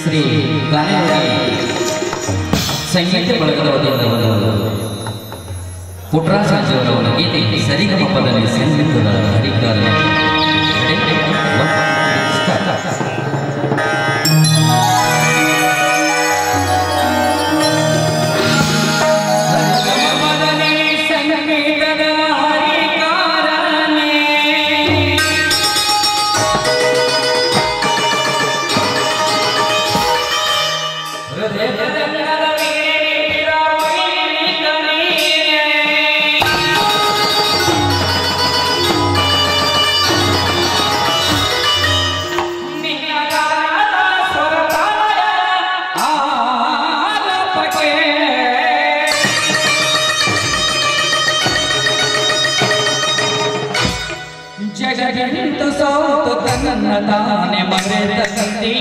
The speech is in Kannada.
ಶ್ರೀ ಸಂಗೀತ ಬಳಗದ ವತಿಯಿಂದ ಒಂದು ಒಂದು ಗೀತೆ ಸರಿಗಮ ಪದದಲ್ಲಿ ಸಂಗೀತದ ಹರಿಕಾರ अन्नदान मगर तस्ती